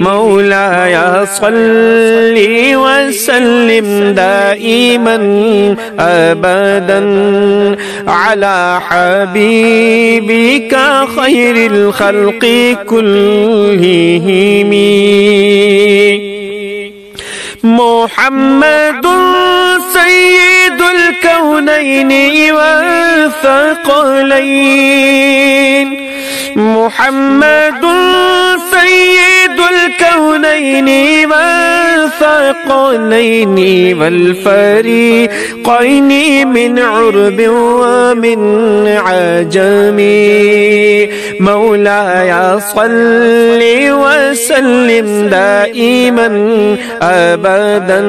مولاي صل وسلم دائما ابدا على حبيبك خير الخلق كلهم. محمد سيد الكونين والثقلين. محمد سيد الكونين والثقلين والفريقين من عرب ومن عجم. مولاي صل وسلم دائما ابدا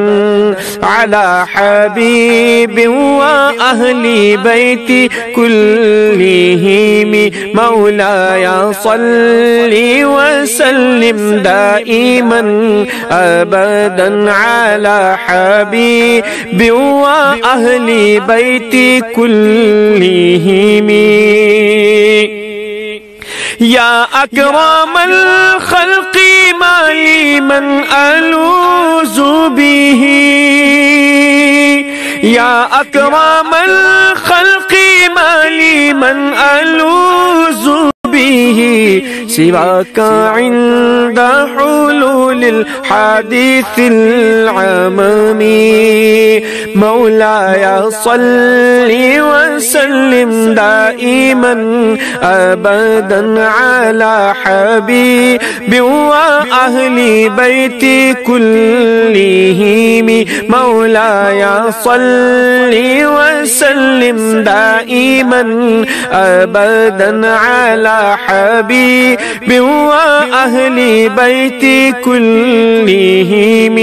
على حبيب وأهل بيت كلهم. مولاي صل وسلم دائما ابدا على حبيب وأهل بيت كلهم. يا أكرم الخلق ما لي من ألوذ به. يا أكرم الخلق ما لي من ألوذ به سواك عند حلول الحديث العمم. مولاي صل وسلم دائما أبدا على حبيب وأهل بيت كلهم. مولاي صل وسلم دائما ابدا على حبيب وأهل بيت كلهم.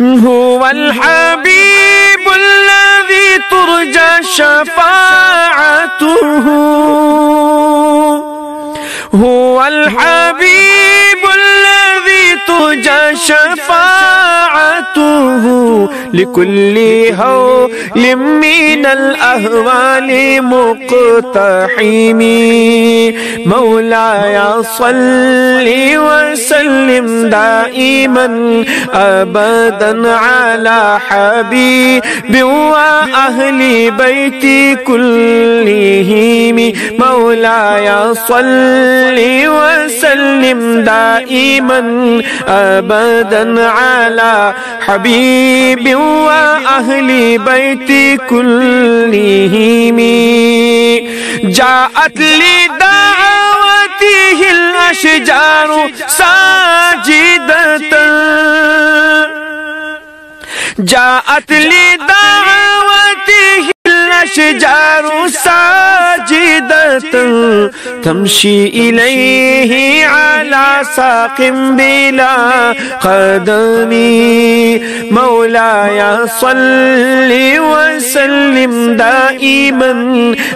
هو الحبيب الذي ترجى شفاعته. هو الحبيب ترجى شفاعته لكل هول من الأهوال مقتحم. مولاي صل وسلم دائما أبدا على حبيب وأهل بيت كلهم. مولاي صل وسلم دائما أبدا على حبيب وأهل بيت كلهم جاءت لدعوته الأشجار ساجدة جاءت لدعوته الأشجار ساجدة تمشي إليه على ساق بلا قدم. مولاي صل وسلم دائما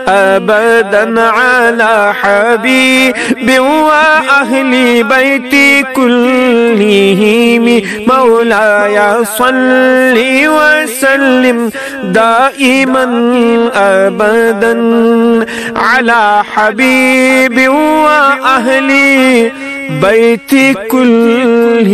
أبدا على حبيب وأهل بيت كلهم. مولاي صل وسلم وسلم دائما أبدا على حبيبي وأهلي بيت كلهم.